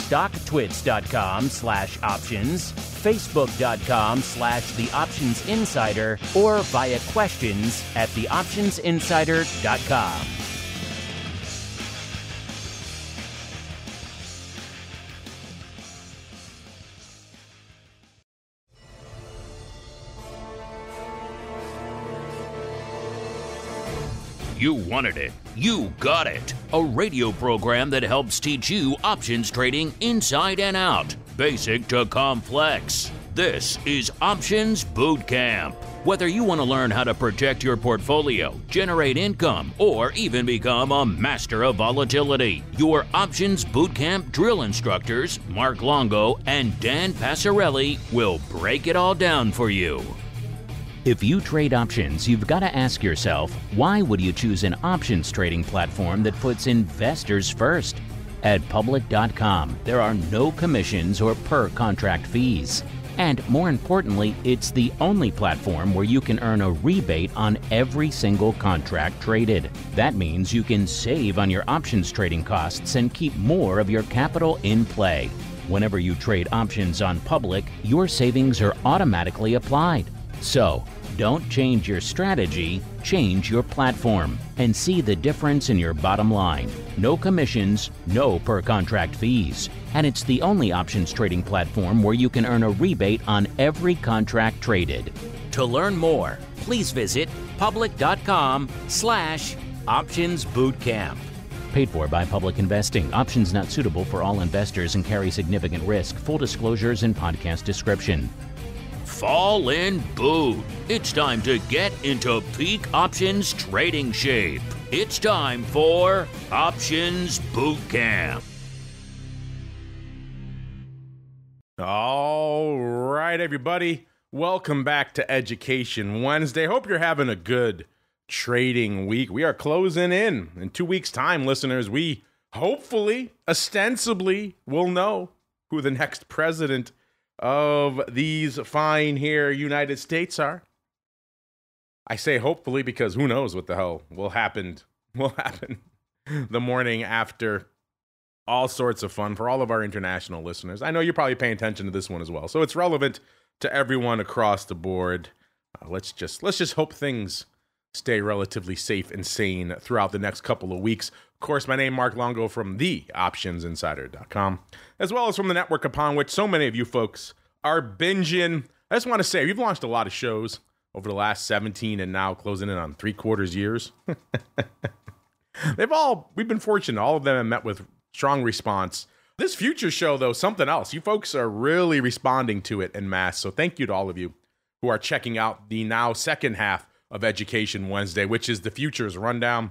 stocktwits.com slash options, facebook.com slash the options insider, or via questions at theoptionsinsider.com. You wanted it. You got it. A radio program that helps teach you options trading inside and out, basic to complex. This is Options Boot Camp. Whether you want to learn how to protect your portfolio, generate income, or even become a master of volatility, your Options Bootcamp drill instructors, Mark Longo and Dan Passarelli, will break it all down for you. If you trade options, you've got to ask yourself why would you choose an options trading platform that puts investors first? At public.com, there are no commissions or per contract fees. And more importantly, it's the only platform where you can earn a rebate on every single contract traded. That means you can save on your options trading costs and keep more of your capital in play. Whenever you trade options on public, your savings are automatically applied. So, don't change your strategy, change your platform and see the difference in your bottom line. No commissions, no per contract fees. And it's the only options trading platform where you can earn a rebate on every contract traded. To learn more, please visit public.com slash options bootcamp. Paid for by Public Investing. Options not suitable for all investors and carry significant risk. Full disclosures in podcast description fall in boot. It's time to get into peak options trading shape. It's time for Options Boot Camp. All right, everybody. Welcome back to Education Wednesday. Hope you're having a good trading week. We are closing in. In two weeks' time, listeners, we hopefully, ostensibly, will know who the next president of these fine here United States are. I say hopefully because who knows what the hell will happen will happen the morning after all sorts of fun for all of our international listeners. I know you're probably paying attention to this one as well. So it's relevant to everyone across the board. Uh, let's just let's just hope things stay relatively safe and sane throughout the next couple of weeks. Of course, my name Mark Longo from the optionsinsider.com, as well as from the network upon which so many of you folks are binging. I just want to say, we've launched a lot of shows over the last 17 and now closing in on three quarters years. They've all, we've been fortunate. All of them have met with strong response. This future show, though, something else. You folks are really responding to it in mass. So thank you to all of you who are checking out the now second half of Education Wednesday, which is the Futures Rundown.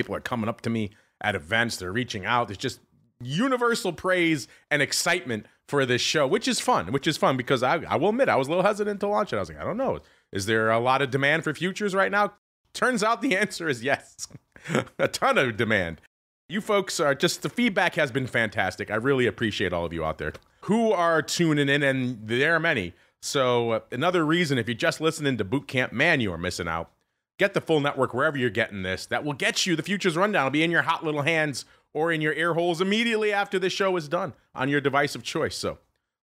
People are coming up to me at events, they're reaching out. There's just universal praise and excitement for this show, which is fun, which is fun because I, I will admit I was a little hesitant to launch it. I was like, I don't know. Is there a lot of demand for futures right now? Turns out the answer is yes. a ton of demand. You folks are just the feedback has been fantastic. I really appreciate all of you out there who are tuning in, and there are many. So, uh, another reason if you're just listening to Boot Camp, man, you are missing out. Get the full network wherever you're getting this. That will get you the Futures Rundown. It'll be in your hot little hands or in your ear holes immediately after the show is done on your device of choice. So,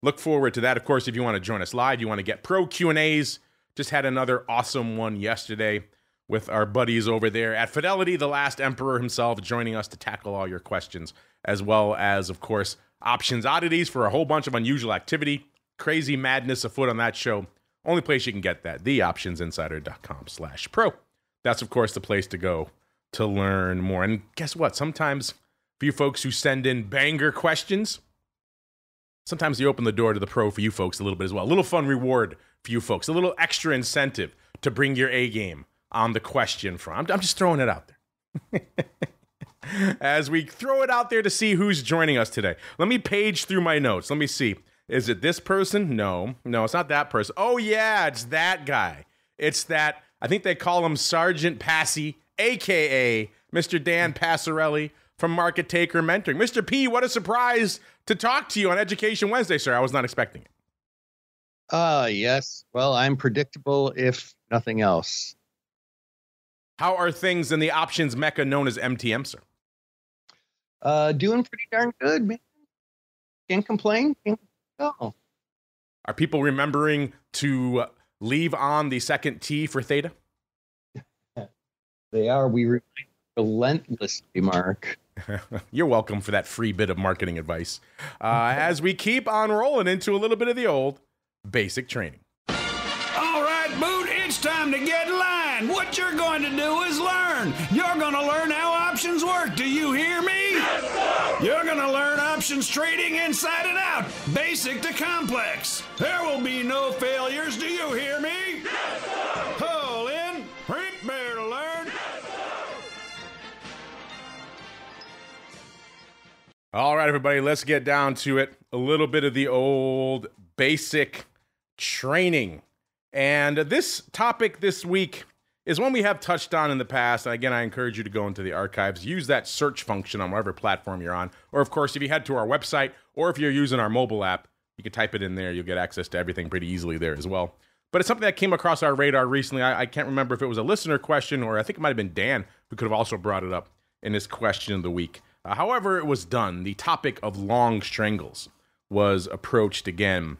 look forward to that. Of course, if you want to join us live, you want to get pro Q&As, just had another awesome one yesterday with our buddies over there at Fidelity, the last emperor himself, joining us to tackle all your questions, as well as, of course, options oddities for a whole bunch of unusual activity crazy madness afoot on that show. Only place you can get that, theoptionsinsider.com slash pro. That's, of course, the place to go to learn more. And guess what? Sometimes for you folks who send in banger questions, sometimes you open the door to the pro for you folks a little bit as well. A little fun reward for you folks, a little extra incentive to bring your A game on the question front. I'm, I'm just throwing it out there. As we throw it out there to see who's joining us today, let me page through my notes. Let me see. Is it this person? No, no, it's not that person. Oh, yeah, it's that guy. It's that, I think they call him Sergeant Passy, AKA Mr. Dan Passarelli from Market Taker Mentoring. Mr. P, what a surprise to talk to you on Education Wednesday, sir. I was not expecting it. Uh, yes. Well, I'm predictable if nothing else. How are things in the options mecca known as MTM, sir? Uh, doing pretty darn good, man. Can't complain. Can't go. Are people remembering to leave on the second T for theta? They are. We remind relentlessly, Mark. You're welcome for that free bit of marketing advice. Uh, as we keep on rolling into a little bit of the old basic training. All right, Boot, it's time to get in line. What you're going to do is learn. You're going to learn how options work. Do you hear me? You're going to learn options trading inside and out, basic to complex. There will be no failures. Do you hear me? Yes. Pull in, prepare to learn. Yes, All right, everybody, let's get down to it. A little bit of the old basic training. And this topic this week is one we have touched on in the past. And again, I encourage you to go into the archives, use that search function on whatever platform you're on. Or, of course, if you head to our website or if you're using our mobile app, you can type it in there. You'll get access to everything pretty easily there as well. But it's something that came across our radar recently. I, I can't remember if it was a listener question or I think it might have been Dan who could have also brought it up in his question of the week. Uh, however, it was done. The topic of long strangles was approached again.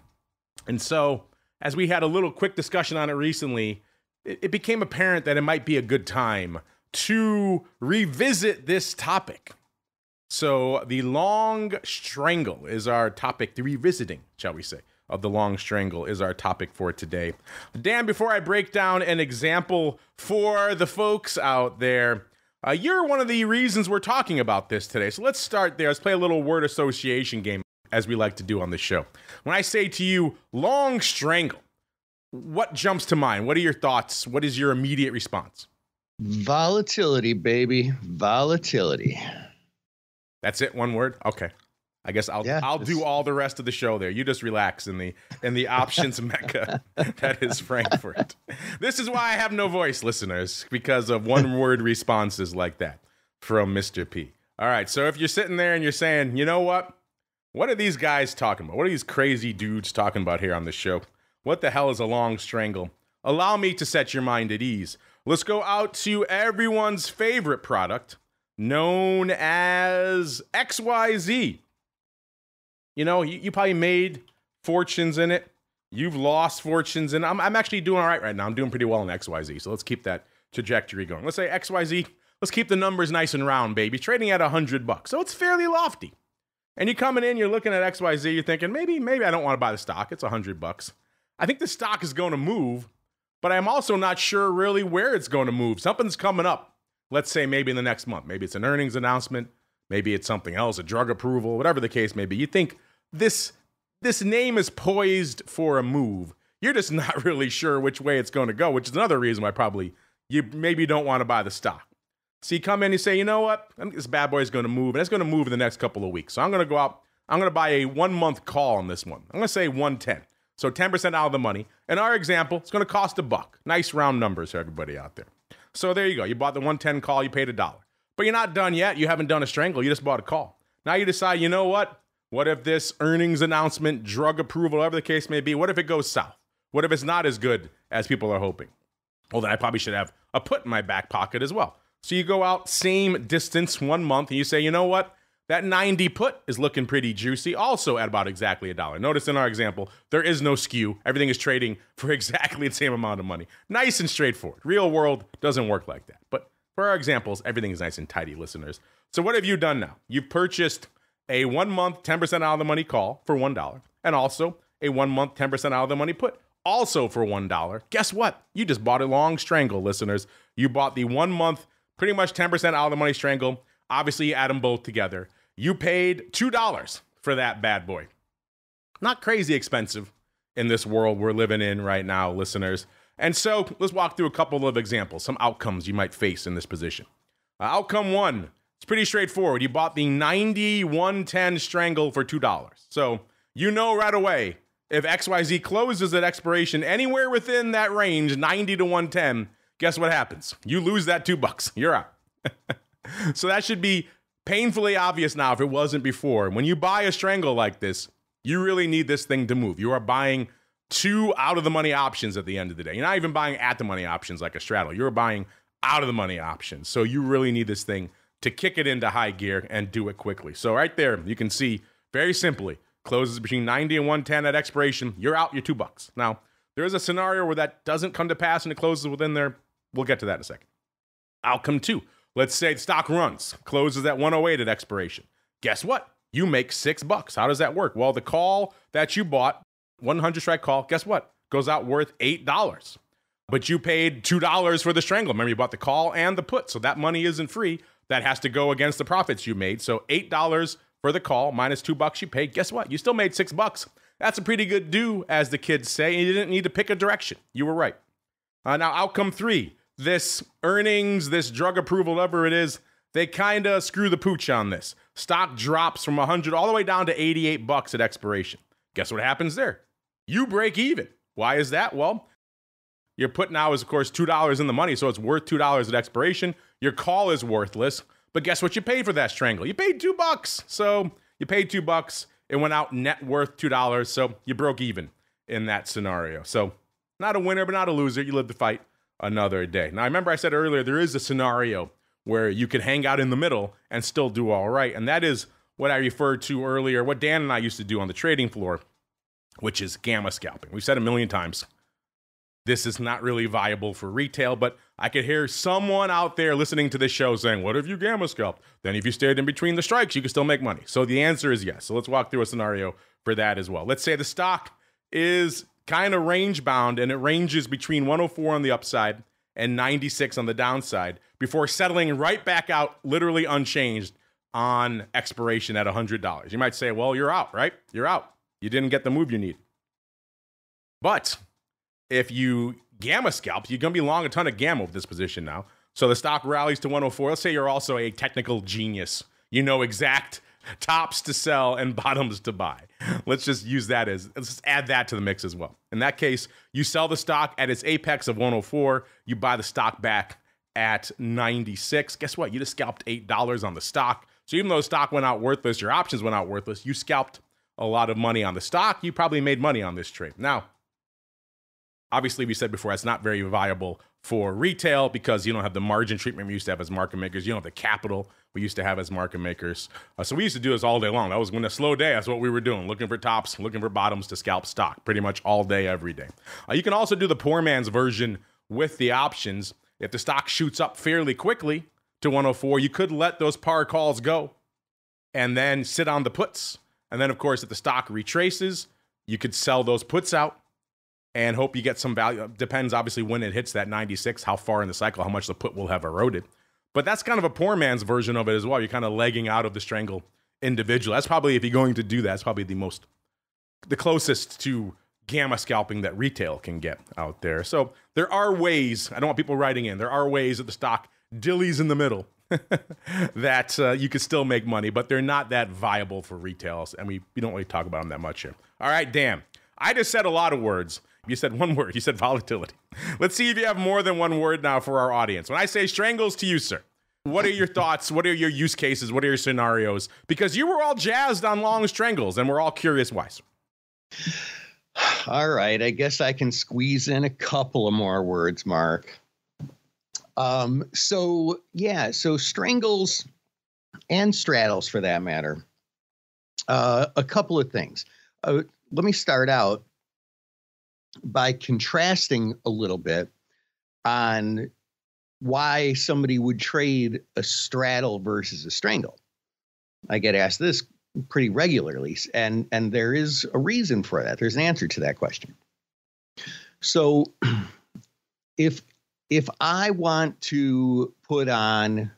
And so, as we had a little quick discussion on it recently, it, became apparent that it might be a good time to revisit this topic. So, the long strangle is our topic, the revisiting, shall we say, of the long strangle is our topic for today. Dan, before I break down an example for the folks out there, uh, you're one of the reasons we're talking about this today. So let's start there. Let's play a little word association game, as we like to do on this show. When I say to you, long strangle, what jumps to mind? What are your thoughts? What is your immediate response? Volatility, baby. Volatility. That's it, one word? Okay. I guess I'll Yeah, I'll do all the rest of the show there. You just relax in the in the options mecca that is Frankfurt. This is why I have no voice, listeners, because of one word responses like that from Mr. P. All right, so if you're sitting there and you're saying, you know what? What are these guys talking about? What are these crazy dudes talking about here on the show? What the hell is a long strangle? Allow me to set your mind at ease. Let's go out to everyone's favorite product, known as XYZ. You know, you, you probably made fortunes in it. You've lost fortunes, and I'm, I'm actually doing all right right now. I'm doing pretty well in XYZ. So let's keep that trajectory going. Let's say XYZ, let's keep the numbers nice and round, baby. Trading at 100 bucks. So it's fairly lofty. And you're coming in, you're looking at XYZ, you're thinking, maybe, maybe I don't want to buy the stock. It's 100 bucks. I think the stock is going to move, but I'm also not sure really where it's going to move. Something's coming up. Let's say maybe in the next month. Maybe it's an earnings announcement. Maybe it's something else, a drug approval, whatever the case may be. You think this this name is poised for a move. You're just not really sure which way it's going to go, which is another reason why probably you maybe don't want to buy the stock. So you come in you say, you know what? I think this bad boy is going to move, and it's going to move in the next couple of weeks. So I'm going to go out. I'm going to buy a one month call on this one. I'm going to say 110. So 10% out of the money. In our example, it's going to cost a buck. Nice round numbers for everybody out there. So there you go. You bought the 110 call, you paid a dollar. But you're not done yet. You haven't done a strangle. You just bought a call. Now you decide, you know what? What if this earnings announcement, drug approval, whatever the case may be, what if it goes south? What if it's not as good as people are hoping? Well, then I probably should have a put in my back pocket as well. So you go out same distance one month and you say, you know what? That 90 put is looking pretty juicy, also at about exactly a dollar. Notice in our example, there is no skew. Everything is trading for exactly the same amount of money. Nice and straightforward. Real world doesn't work like that. But for our examples, everything is nice and tidy, listeners. So what have you done now? You've purchased a one month 10% out of the money call for $1, and also a one month 10% out of the money put, also for $1. Guess what? You just bought a long strangle, listeners. You bought the one month, pretty much 10% out of the money strangle. Obviously, you add them both together. You paid $2 for that bad boy. not crazy expensive in this world we're living in right now, listeners. And so let's walk through a couple of examples, some outcomes you might face in this position. Uh, outcome one, it's pretty straightforward. You bought the 9110 strangle for $2. So you know right away if XYZ closes at expiration anywhere within that range, 90 to 110, guess what happens? You lose that two bucks. You're out. so that should be painfully obvious now if it wasn't before. When you buy a strangle like this, you really need this thing to move. You are buying two out of the money options at the end of the day. You're not even buying at the money options like a straddle. You're buying out of the money options. So you really need this thing to kick it into high gear and do it quickly. So right there, you can see very simply closes between 90 and 110 at expiration. You're out your two bucks. Now, there is a scenario where that doesn't come to pass and it closes within there. We'll get to that in a second. Outcome two. Let's say the stock runs, closes at 108 at expiration. Guess what? You make six bucks. How does that work? Well, the call that you bought 100 strike call, guess what? Goes out worth $8. But you paid $2 for the strangle. Remember, you bought the call and the put. So that money isn't free. That has to go against the profits you made. So $8 for the call minus 2 bucks you paid. Guess what? You still made 6 bucks. That's a pretty good do, as the kids say. And you didn't need to pick a direction. You were right. Uh, now, outcome three this earnings, this drug approval, whatever it is, they kind of screw the pooch on this. Stock drops from 100 all the way down to 88 bucks at expiration. Guess what happens there? You break even. Why is that? Well, your put now is, of course, $2 in the money, so it's worth $2 at expiration. Your call is worthless. But guess what you paid for that strangle? You paid two bucks. So you paid two bucks. It went out net worth $2. So you broke even in that scenario. So not a winner, but not a loser. You live to fight another day. Now, I remember I said earlier there is a scenario where you could hang out in the middle and still do all right. And that is what I referred to earlier, what Dan and I used to do on the trading floor which is gamma scalping. We've said a million times. This is not really viable for retail, but I could hear someone out there listening to this show saying, What if you gamma scalped? Then if you stayed in between the strikes, you could still make money. So the answer is yes. So let's walk through a scenario for that as well. Let's say the stock is kind of range bound and it ranges between 104 on the upside and 96 on the downside before settling right back out, literally unchanged on expiration at $100. You might say, Well, you're out, right? You're out. You didn't get the move you need. But if you gamma scalp, you're going to be long a ton of gamma with this position now. So the stock rallies to 104. Let's say you're also a technical genius. You know exact tops to sell and bottoms to buy. Let's just use that as let's just add that to the mix as well. In that case, you sell the stock at its apex of 104, you buy the stock back at 96. Guess what? You just scalped $8 on the stock. So even though the stock went out worthless, your options went out worthless, you scalped a lot of money on the stock, you probably made money on this trade. Now, obviously, we said before, that's not very viable for retail because you don't have the margin treatment we used to have as market makers. You don't have the capital we used to have as market makers. Uh, so we used to do this all day long. That was when a slow day, that's what we were doing, looking for tops, looking for bottoms to scalp stock pretty much all day, every day. Uh, you can also do the poor man's version with the options. If the stock shoots up fairly quickly to 104, you could let those par calls go and then sit on the puts and then, of course, if the stock retraces, you could sell those puts out and hope you get some value. Depends, obviously, when it hits that 96, how far in the cycle, how much the put will have eroded. But that's kind of a poor man's version of it as well. You're kind of legging out of the strangle individual. That's probably, if you're going to do that, that's probably the most, the closest to gamma scalping that retail can get out there. So there are ways, I don't want people writing in, there are ways that the stock dillies in the middle that uh, you could still make money, but they're not that viable for retails, and we, we don't really talk about them that much here. All right, Dan, I just said a lot of words. You said one word. You said volatility. Let's see if you have more than one word now for our audience. When I say strangles to you, sir, what are your thoughts? What are your use cases? What are your scenarios? Because you were all jazzed on long strangles, and we're all curious why. All right, I guess I can squeeze in a couple of more words, Mark. Um, so yeah, so strangles and straddles for that matter. Uh, a couple of things. Uh, let me start out by contrasting a little bit on why somebody would trade a straddle versus a strangle. I get asked this pretty regularly, and and there is a reason for that. There's an answer to that question. So, if if I want to put on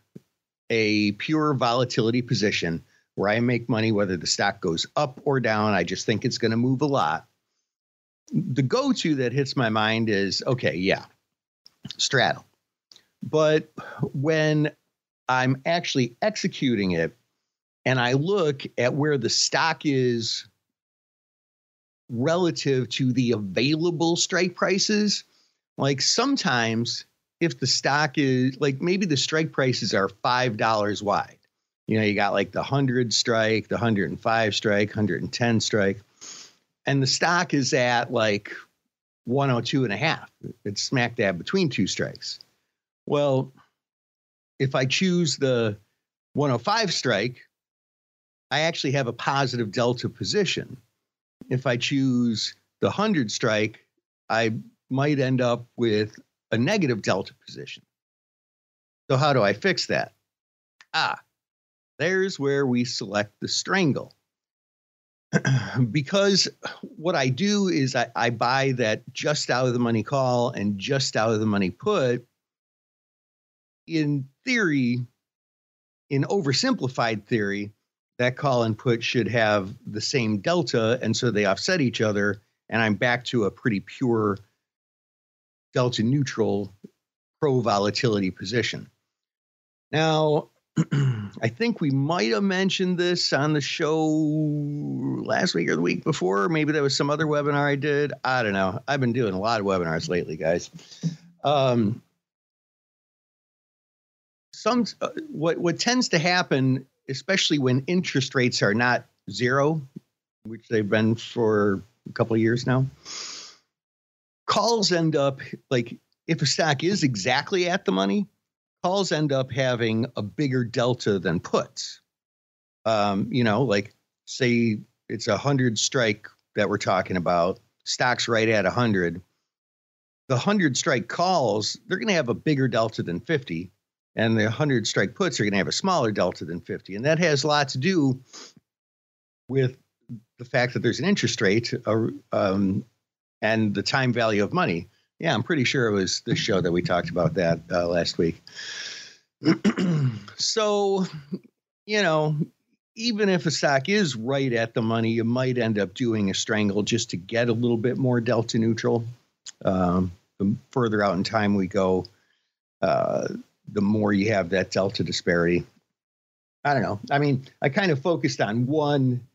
a pure volatility position where I make money whether the stock goes up or down. I just think it's going to move a lot. The go to that hits my mind is okay, yeah, straddle. But when I'm actually executing it and I look at where the stock is relative to the available strike prices, like sometimes if the stock is like maybe the strike prices are $5 wide. You know, you got like the 100 strike, the 105 strike, 110 strike, and the stock is at like 102 and a half. It's smack dab between two strikes. Well, if I choose the 105 strike, I actually have a positive delta position. If I choose the 100 strike, I might end up with a negative delta position. So, how do I fix that? Ah, there's where we select the strangle. because what I do is I, I buy that just out of the money call and just out of the money put. In theory, in oversimplified theory, that call and put should have the same delta, and so they offset each other, and I'm back to a pretty pure delta neutral pro volatility position. Now, I think we might have mentioned this on the show last week or the week before. Maybe there was some other webinar I did. I don't know. I've been doing a lot of webinars lately, guys. Um, some uh, what what tends to happen, especially when interest rates are not zero, which they've been for a couple of years now, calls end up like if a stock is exactly at the money, calls end up having a bigger delta than puts. Um, you know, like say it's a hundred strike that we're talking about, stocks right at a hundred. The hundred strike calls, they're going to have a bigger delta than 50, and the 100 strike puts are going to have a smaller delta than 50. And that has a lot to do with the fact that there's an interest rate uh, um, and the time value of money. Yeah, I'm pretty sure it was this show that we talked about that uh, last week. so, you know, even if a stock is right at the money, you might end up doing a strangle just to get a little bit more delta neutral. Um, the further out in time we go, uh, the more you have that delta disparity. I don't know. I mean, I kind of focused on one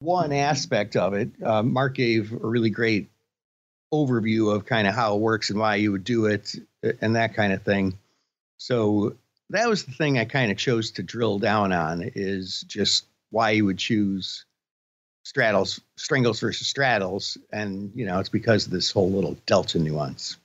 one aspect of it. Uh, Mark gave a really great overview of kind of how it works and why you would do it and that kind of thing. So that was the thing I kind of chose to drill down on is just why you would choose straddles, strangles versus straddles. And, you know, it's because of this whole little delta nuance.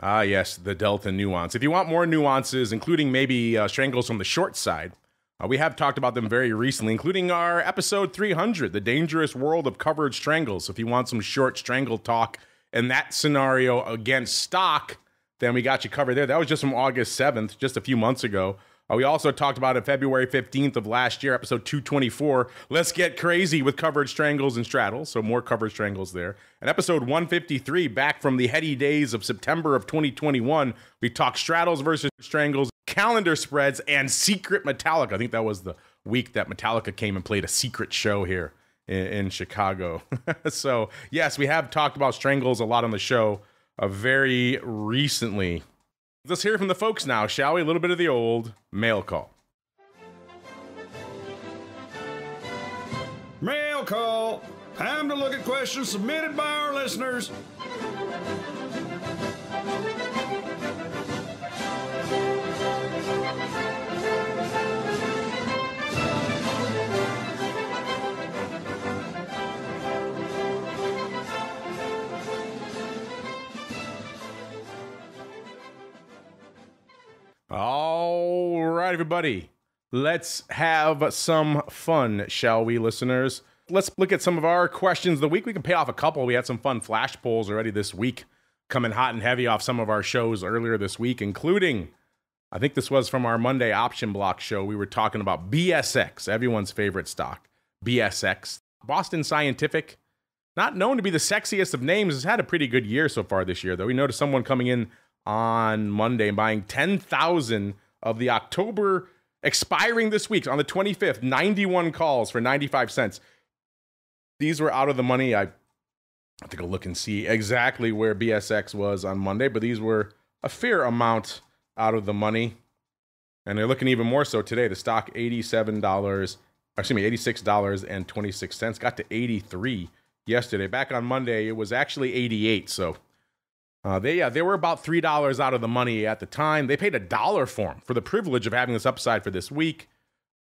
Ah, yes, the delta nuance. If you want more nuances, including maybe uh, strangles from the short side, uh, we have talked about them very recently, including our episode 300, The Dangerous World of Covered Strangles. So if you want some short strangle talk in that scenario against stock, then we got you covered there. That was just from August 7th, just a few months ago. Uh, we also talked about it February 15th of last year, episode 224. Let's get crazy with covered strangles and straddles. So more covered strangles there. And episode 153, back from the heady days of September of 2021, we talked straddles versus strangles calendar spreads, and Secret Metallica. I think that was the week that Metallica came and played a secret show here in, in Chicago. so, yes, we have talked about strangles a lot on the show uh, very recently. Let's hear from the folks now, shall we? A little bit of the old mail call. Mail call. Time to look at questions submitted by our listeners. All right, everybody. Let's have some fun, shall we, listeners? Let's look at some of our questions of the week. We can pay off a couple. We had some fun flash polls already this week, coming hot and heavy off some of our shows earlier this week, including, I think this was from our Monday option block show. We were talking about BSX, everyone's favorite stock. BSX. Boston Scientific, not known to be the sexiest of names, has had a pretty good year so far this year, though. We noticed someone coming in on Monday and buying 10,000 of the October expiring this week on the 25th, 91 calls for 95 cents. These were out of the money. I I think I'll look and see exactly where BSX was on Monday, but these were a fair amount out of the money. And they're looking even more so today. The stock $87, excuse me, $86.26 got to 83 yesterday. Back on Monday, it was actually 88. So uh, they yeah, they were about three dollars out of the money at the time. They paid a dollar for them for the privilege of having this upside for this week.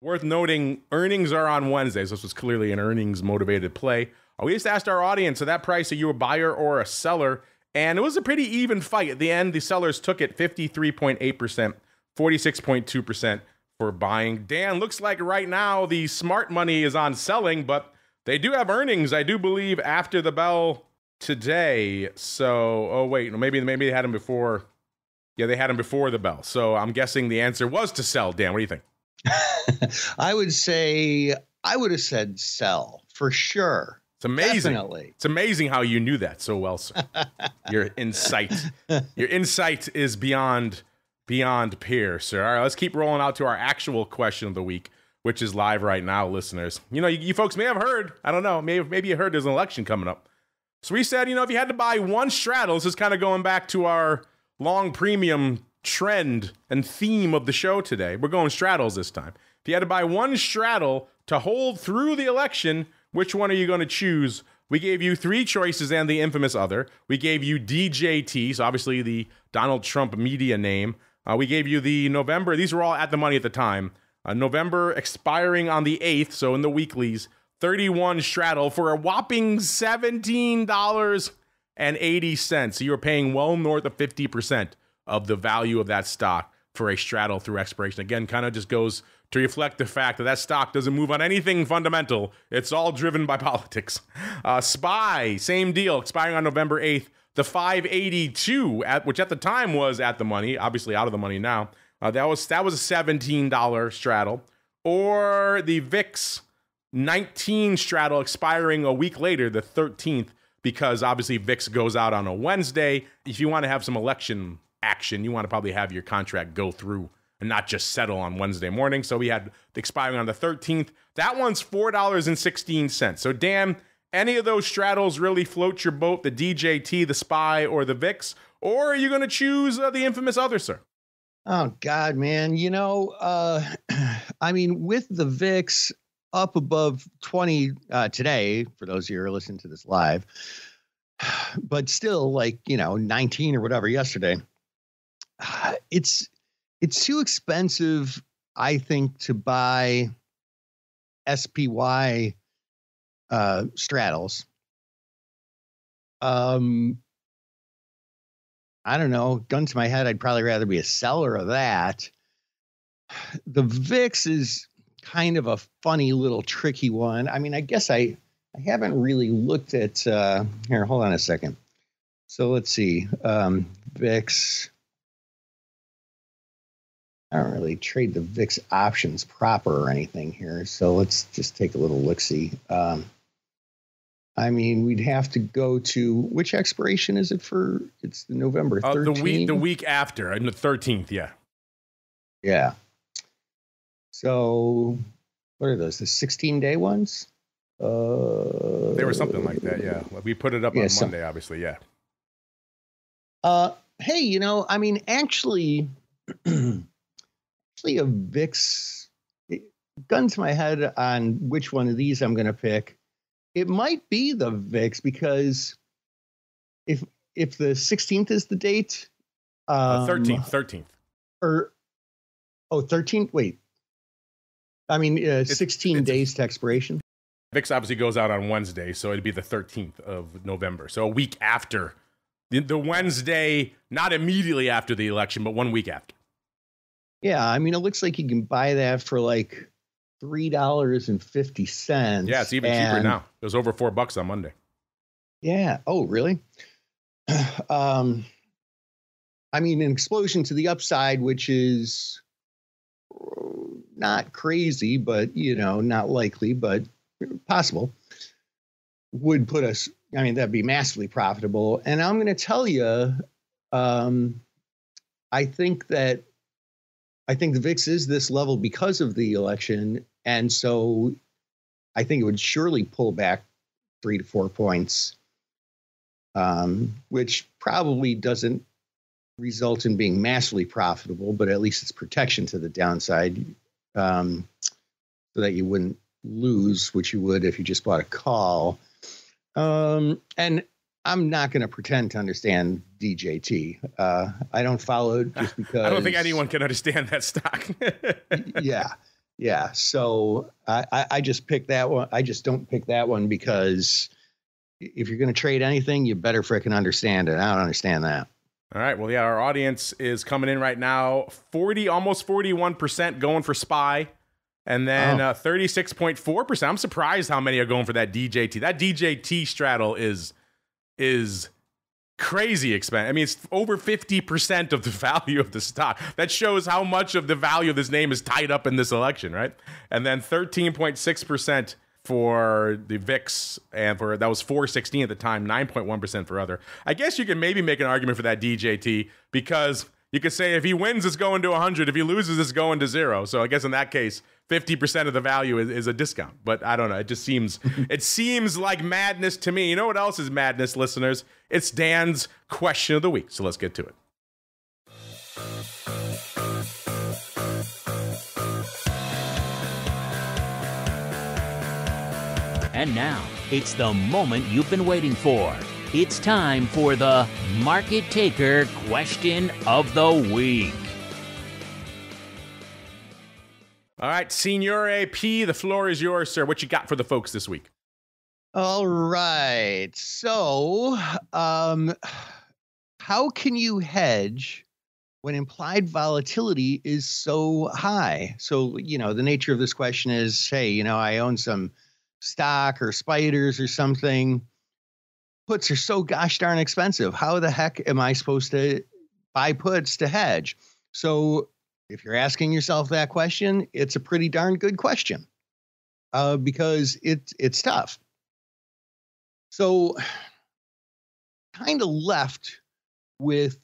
Worth noting, earnings are on Wednesdays. This was clearly an earnings motivated play. Uh, we just asked our audience at that price, are you a buyer or a seller? And it was a pretty even fight. At the end, the sellers took it 53.8%, 46.2% for buying. Dan, looks like right now the smart money is on selling, but they do have earnings, I do believe, after the bell today. So, oh wait, maybe maybe they had them before. Yeah, they had them before the bell. So I'm guessing the answer was to sell. Dan, what do you think? I would say I would have said sell for sure. It's amazing. Definitely. It's amazing how you knew that so well, sir. Your insight, your insight is beyond beyond peer, sir. All right, let's keep rolling out to our actual question of the week, which is live right now, listeners. You know, you, you folks may have heard. I don't know. Maybe maybe you heard there's an election coming up. So we said, you know, if you had to buy one straddle, this is kind of going back to our long premium trend and theme of the show today. We're going straddles this time. If you had to buy one straddle to hold through the election, which one are you going to choose? We gave you three choices and the infamous other. We gave you DJT, so obviously the Donald Trump media name. Uh, we gave you the November, these were all at the money at the time. Uh, November expiring on the 8th, so in the weeklies. 31 straddle for a whopping $17.80. So you're paying well north of 50% of the value of that stock for a straddle through expiration. Again, kind of just goes to reflect the fact that that stock doesn't move on anything fundamental. It's all driven by politics. Uh, SPY, same deal, expiring on November 8th. The 582, at, which at the time was at the money, obviously out of the money now. Uh, that was that was a $17 straddle. Or the VIX 19 straddle expiring a week later, the 13th, because obviously VIX goes out on a Wednesday. If you want to have some election action, you want to probably have your contract go through and not just settle on Wednesday morning. So we had expiring on the 13th. That one's $4.16. So, Dan, any of those straddles really float your boat, the DJT, the SPY, or the VIX? Or are you going to choose uh, the infamous other, sir? Oh, God, man. You know, uh, I mean, with the VIX, up above 20 uh, today, for those of you who are listening to this live, but still like, you know, 19 or whatever yesterday. It's it's too expensive, I think, to buy SPY uh, straddles. Um, I don't know. Gun to my head, I'd probably rather be a seller of that. The VIX is kind of a funny little tricky one. I mean, I guess I I haven't really looked at uh here, hold on a second. So let's see. Um VIX. I don't really trade the VIX options proper or anything here. So let's just take a little look see. Um I mean, we'd have to go to which expiration is it for? It's the November 13th. Uh, the week the week after, and the 13th, yeah. Yeah. So, what are those? The 16 day ones? Uh, they were something like that, yeah. We put it up yeah, on Monday, obviously, yeah. Uh, hey, you know, I mean, actually, actually, a VIX gun to my head on which one of these I'm going to pick. It might be the VIX because if if the 16th is the date, uh, um, uh, 13th, 13th, or oh, 13th. Wait, I mean, uh, 16 it's, days to expiration. VIX obviously goes out on Wednesday, so it'd be the 13th of November. So a week after the, the Wednesday, not immediately after the election, but one week after. Yeah, I mean, it looks like you can buy that for like three dollars and fifty cents. Yeah, it's even and, cheaper now. It was over four bucks on Monday. Yeah. Oh, really? um, I mean, an explosion to the upside, which is not crazy, but you know, not likely, but possible, would put us. I mean, that'd be massively profitable. And I'm going to tell you, um, I think that I think the VIX is this level because of the election. And so I think it would surely pull back three to four points, um, which probably doesn't result in being massively profitable, but at least it's protection to the downside um, so that you wouldn't lose, which you would if you just bought a call. Um, and I'm not going to pretend to understand DJT. Uh, I don't follow it just because. I don't think anyone can understand that stock. yeah, yeah. So I, I just pick that one. I just don't pick that one because if you're going to trade anything, you better fricking understand it. I don't understand that. All right. Well, yeah, our audience is coming in right now. 40, almost 41% going for SPY. And then oh. uh, 36.4%. I'm surprised how many are going for that DJT. That DJT straddle is is crazy expensive. I mean, it's over 50% of the value of the stock. That shows how much of the value of this name is tied up in this election, right? And then 13.6% for the VIX, and for that was 416 at the time, 9.1% for other. I guess you can maybe make an argument for that DJT because you could say if he wins, it's going to 100. If he loses, it's going to zero. So I guess in that case, 50% of the value is, is a discount. But I don't know. It just seems it seems like madness to me. You know what else is madness, listeners? It's Dan's question of the week. So let's get to it. And now, it's the moment you've been waiting for. It's time for the Market Taker Question of the Week. All right, Senior AP, the floor is yours, sir. What you got for the folks this week? All right. So, um, how can you hedge when implied volatility is so high? So, you know, the nature of this question is hey, you know, I own some stock or spiders or something. Puts are so gosh darn expensive. How the heck am I supposed to buy puts to hedge? So if you're asking yourself that question, it's a pretty darn good question uh, because it, it's tough. So, kind of left with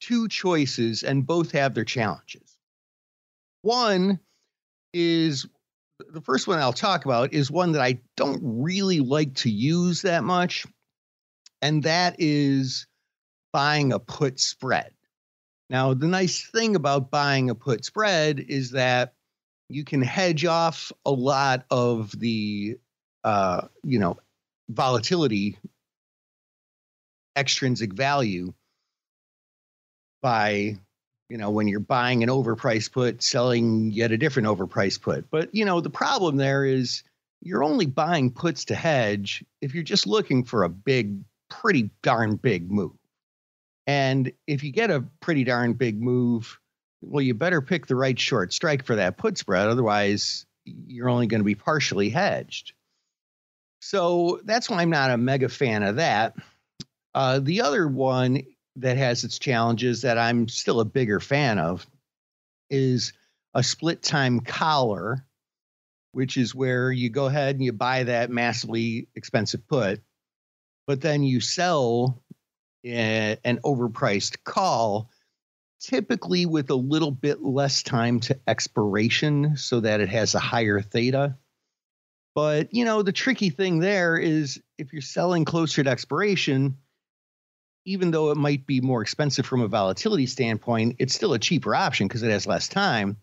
two choices, and both have their challenges. One is the first one I'll talk about is one that I don't really like to use that much, and that is buying a put spread. Now, the nice thing about buying a put spread is that you can hedge off a lot of the, uh, you know, volatility, extrinsic value by you know, when you're buying an overpriced put, selling yet a different overpriced put. But, you know, the problem there is you're only buying puts to hedge if you're just looking for a big, pretty darn big move. And if you get a pretty darn big move, well, you better pick the right short strike for that put spread. Otherwise, you're only going to be partially hedged. So that's why I'm not a mega fan of that. Uh, the other one that has its challenges that I'm still a bigger fan of is a split time collar, which is where you go ahead and you buy that massively expensive put, but then you sell an overpriced call, typically with a little bit less time to expiration so that it has a higher theta. But, you know, the tricky thing there is if you're selling closer to expiration, even though it might be more expensive from a volatility standpoint, it's still a cheaper option because it has less time.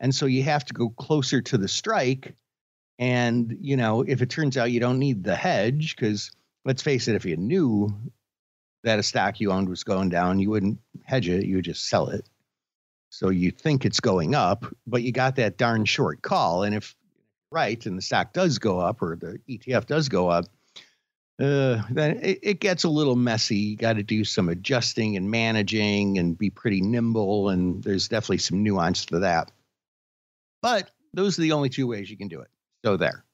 And so you have to go closer to the strike. And, you know, if it turns out you don't need the hedge, because let's face it, if you knew that a stock you owned was going down, you wouldn't hedge it, you would just sell it. So you think it's going up, but you got that darn short call. And if right, and the stock does go up or the ETF does go up, uh, then it, it, gets a little messy. You got to do some adjusting and managing and be pretty nimble. And there's definitely some nuance to that. But those are the only two ways you can do it. So there.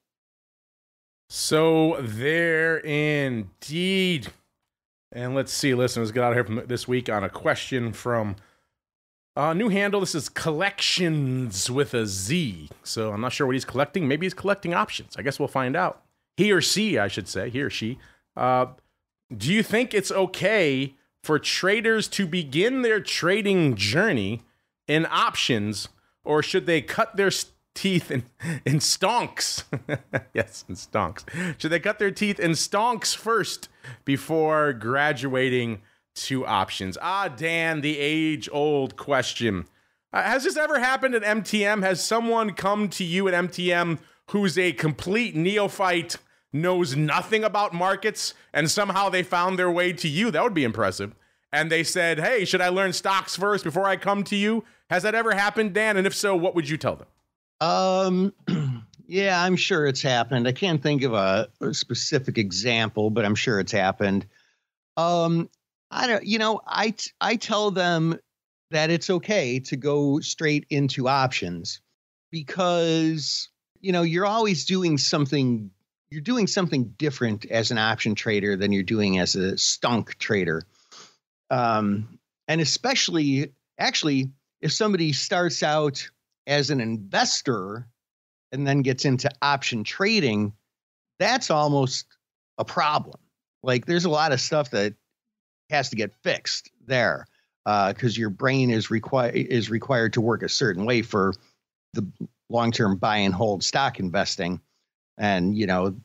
So there indeed. And let's see, listeners, get out of here from this week on a question from uh, new handle. This is collections with a Z. So I'm not sure what he's collecting. Maybe he's collecting options. I guess we'll find out he or she, I should say, he or she, uh, do you think it's okay for traders to begin their trading journey in options, or should they cut their teeth in, in stonks? yes, in stonks. Should they cut their teeth in stonks first before graduating to options? Ah, Dan, the age old question. Uh, has this ever happened at MTM? Has someone come to you at MTM who's a complete neophyte, knows nothing about markets, and somehow they found their way to you? That would be impressive. And they said, hey, should I learn stocks first before I come to you? Has that ever happened, Dan? And if so, what would you tell them? Um, yeah, I'm sure it's happened. I can't think of a, a specific example, but I'm sure it's happened. Um, I don't, you know, I I tell them that it's okay to go straight into options because you know you're always doing something you're doing something different as an option trader than you're doing as a stunk trader um, and especially actually if somebody starts out as an investor and then gets into option trading that's almost a problem like there's a lot of stuff that has to get fixed there because uh, your brain is required is required to work a certain way for the long term buy and hold stock investing. And you know,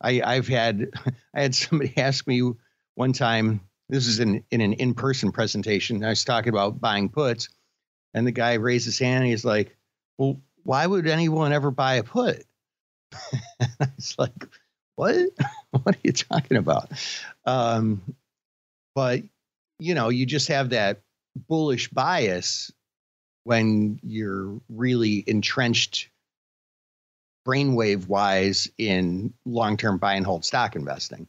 I I've had I had somebody ask me one time. This is in in an in person presentation. I was talking about buying puts, and the guy raised his hand. and He's like, "Well, why would anyone ever buy a put?" it's like, what? what are you talking about? Um, but you know, you just have that bullish bias when you're really entrenched brainwave wise in long term buy and hold stock investing.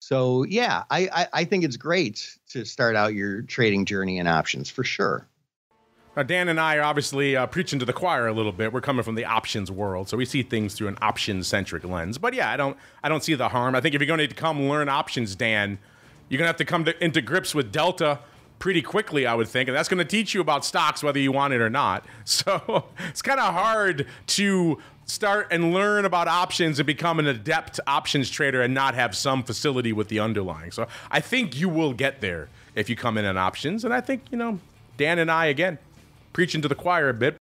So yeah, I, I, I think it's great to start out your trading journey in options for sure. Dan and I are obviously uh, preaching to the choir a little bit. We're coming from the options world, so we see things through an options centric lens. But yeah, I don't, I don't see the harm. I think if you're going to come learn options, Dan, you're going to have to come to, into grips with Delta pretty quickly, I would think, and that's going to teach you about stocks whether you want it or not. So it's kind of hard to start and learn about options and become an adept options trader and not have some facility with the underlying. So I think you will get there if you come in on options, and I think you know Dan and I again preaching to the choir a bit.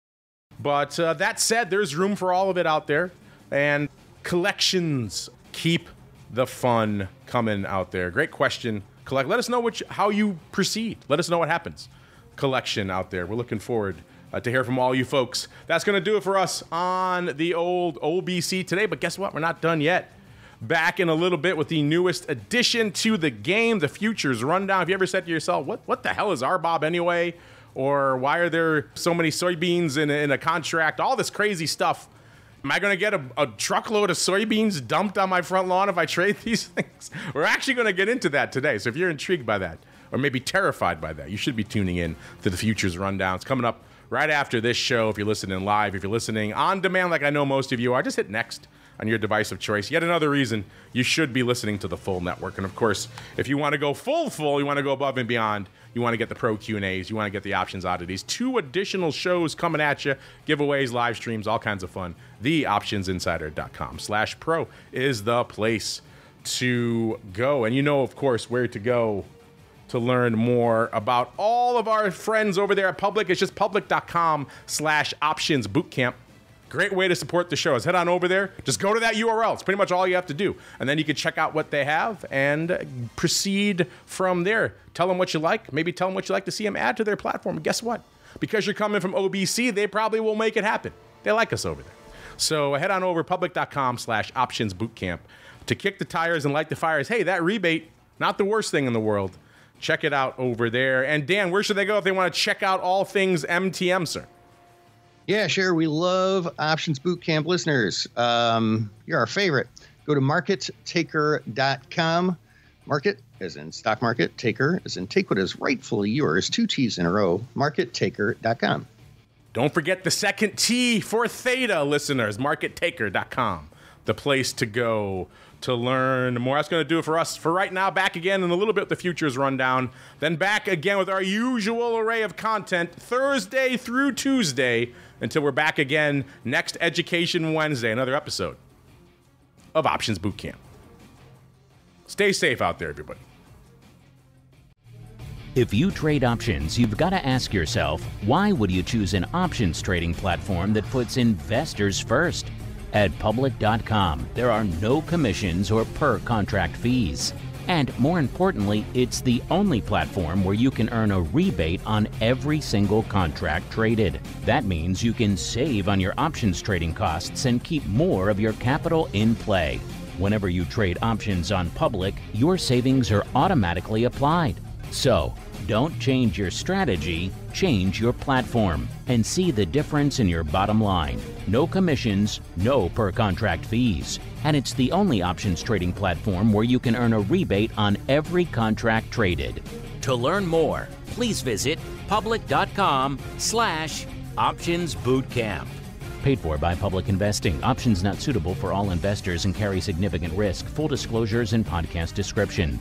But uh, that said, there's room for all of it out there, and collections keep the fun coming out there? Great question. Collect. Let us know which how you proceed. Let us know what happens. Collection out there. We're looking forward uh, to hear from all you folks. That's going to do it for us on the old OBC today. But guess what? We're not done yet. Back in a little bit with the newest addition to the game, the Futures Rundown. Have you ever said to yourself, what, what the hell is RBOB anyway? Or why are there so many soybeans in, in a contract? All this crazy stuff Am I going to get a, a, truckload of soybeans dumped on my front lawn if I trade these things? We're actually going to get into that today. So if you're intrigued by that, or maybe terrified by that, you should be tuning in to the Futures Rundown. It's coming up right after this show. If you're listening live, if you're listening on demand, like I know most of you are, just hit next on your device of choice. Yet another reason you should be listening to the full network. And of course, if you want to go full, full, you want to go above and beyond you want to get the pro Q&As, you want to get the options oddities. Two additional shows coming at you, giveaways, live streams, all kinds of fun. the TheOptionsInsider.com slash pro is the place to go. And you know, of course, where to go to learn more about all of our friends over there at Public. It's just public.com slash options bootcamp. Great way to support the show is head on over there. Just go to that URL. It's pretty much all you have to do. And then you can check out what they have and proceed from there. Tell them what you like. Maybe tell them what you like to see them add to their platform. Guess what? Because you're coming from OBC, they probably will make it happen. They like us over there. So head on over public.com slash options bootcamp to kick the tires and light the fires. Hey, that rebate, not the worst thing in the world. Check it out over there. And Dan, where should they go if they want to check out all things MTM, sir? Yeah, sure. We love Options Bootcamp listeners. Um, you're our favorite. Go to markettaker.com. Market as in stock market, taker as in take what is rightfully yours, two T's in a row, markettaker.com. Don't forget the second T for Theta listeners, markettaker.com, the place to go to learn more. That's going to do it for us for right now. Back again in a little bit the futures rundown. Then back again with our usual array of content Thursday through Tuesday until we're back again next Education Wednesday, another episode of Options Bootcamp. Stay safe out there, everybody. If you trade options, you've got to ask yourself why would you choose an options trading platform that puts investors first? At public.com, there are no commissions or per contract fees. And more importantly, it's the only platform where you can earn a rebate on every single contract traded. That means you can save on your options trading costs and keep more of your capital in play. Whenever you trade options on public, your savings are automatically applied. So, don't change your strategy, change your platform and see the difference in your bottom line. No commissions, no per contract fees. And it's the only options trading platform where you can earn a rebate on every contract traded. To learn more, please visit public.com slash options bootcamp. Paid for by Public Investing. Options not suitable for all investors and carry significant risk. Full disclosures and podcast description.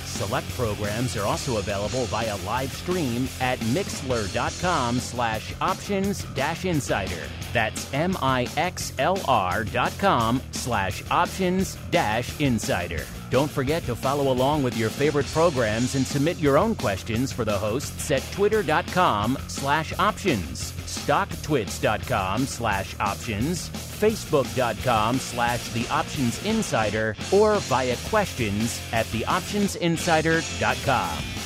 Select programs are also available via live stream at mixlr.com slash options dash insider. That's M-I-X-L-R dot com slash options dash insider. Don't forget to follow along with your favorite programs and submit your own questions for the hosts at twitter.com slash options, stocktwits.com slash options, facebook.com slash the options insider, or via questions at theoptionsinsider.com.